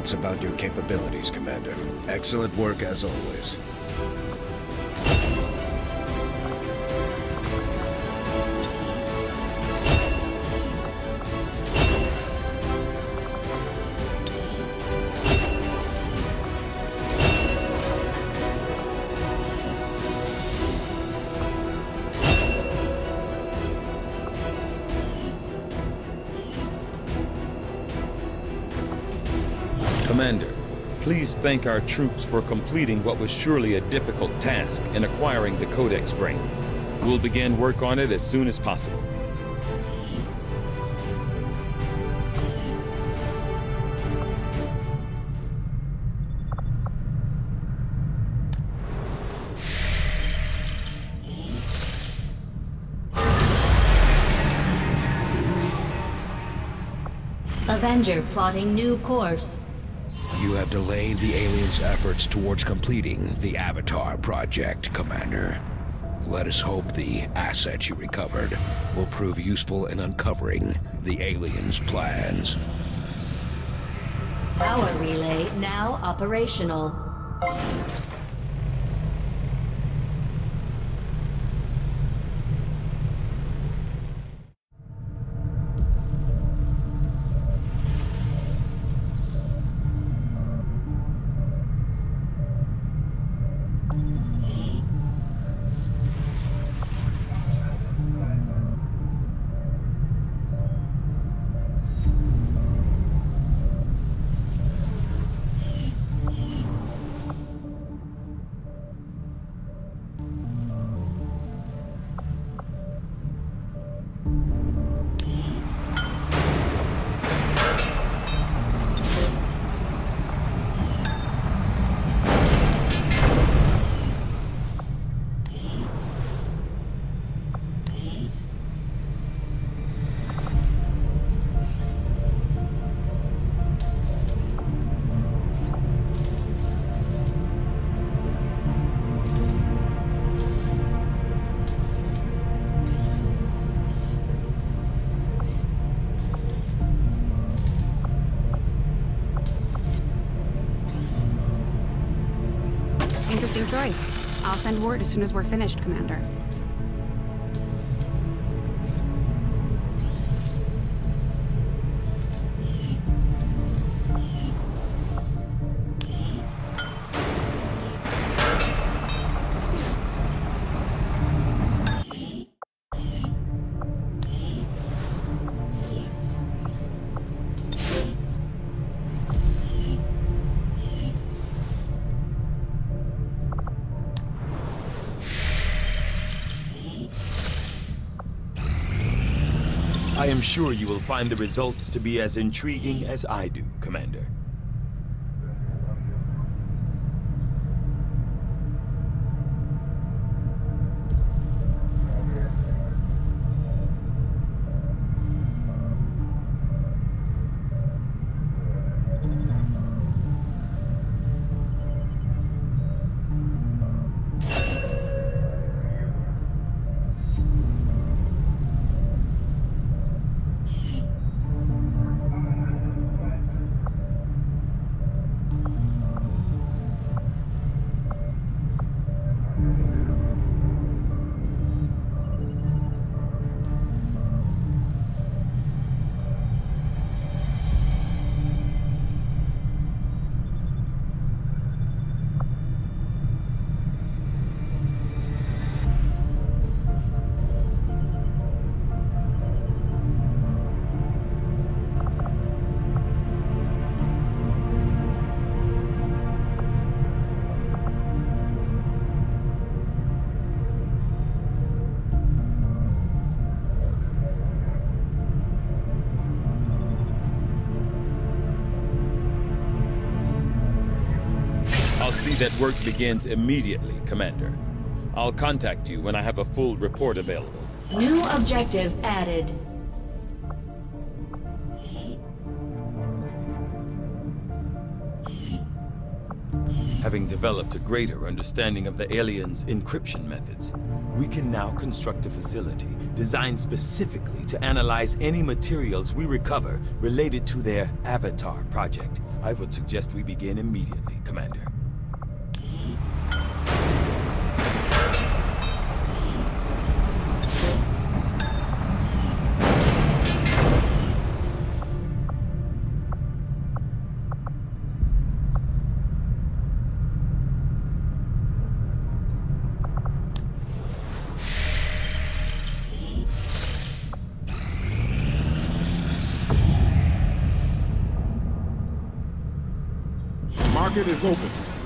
doubts about your capabilities, Commander. Excellent work as always. Please thank our troops for completing what was surely a difficult task in acquiring the Codex Brain. We'll begin work on it as soon as possible. Avenger plotting new course. You have delayed the aliens' efforts towards completing the Avatar project, Commander. Let us hope the assets you recovered will prove useful in uncovering the aliens' plans. Power relay now operational. Interesting choice. I'll send word as soon as we're finished, Commander. I am sure you will find the results to be as intriguing as I do, Commander. See that work begins immediately, Commander. I'll contact you when I have a full report available. New objective added. Having developed a greater understanding of the aliens' encryption methods, we can now construct a facility designed specifically to analyze any materials we recover related to their Avatar project. I would suggest we begin immediately, Commander. Market is open.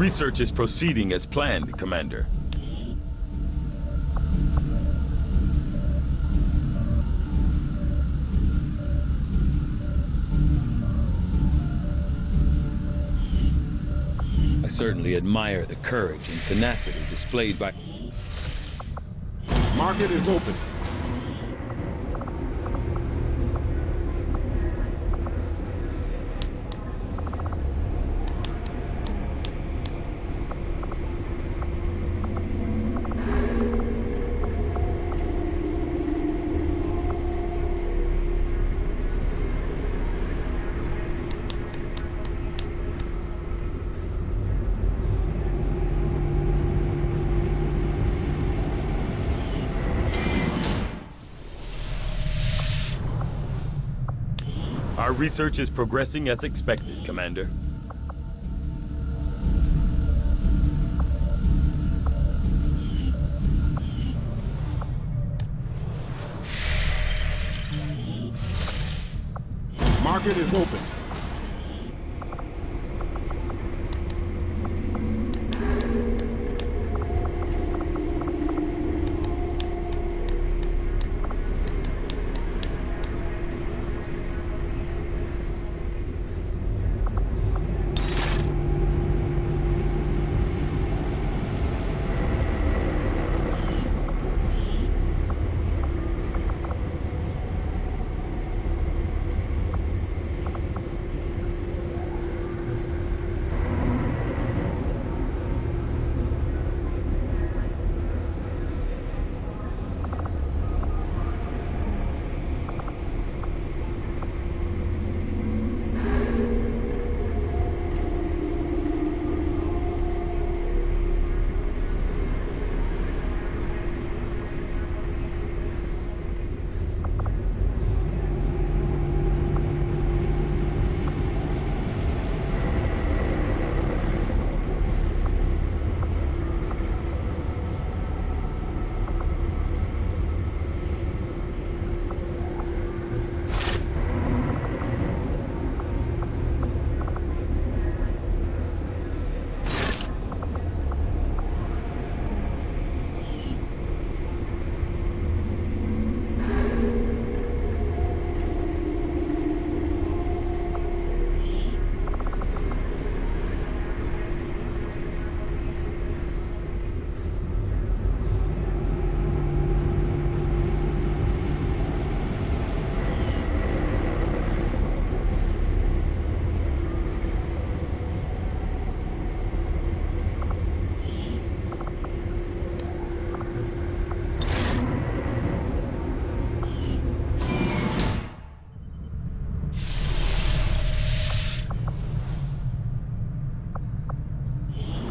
Research is proceeding as planned, Commander. I certainly admire the courage and tenacity displayed by... Market is open. Our research is progressing as expected, Commander. Market is open.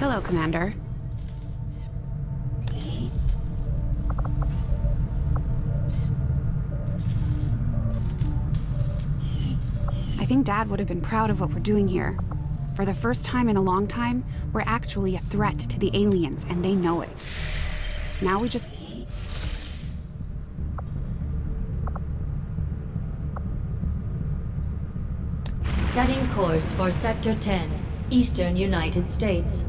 Hello, Commander. I think Dad would have been proud of what we're doing here. For the first time in a long time, we're actually a threat to the aliens, and they know it. Now we just. Setting course for Sector 10, Eastern United States.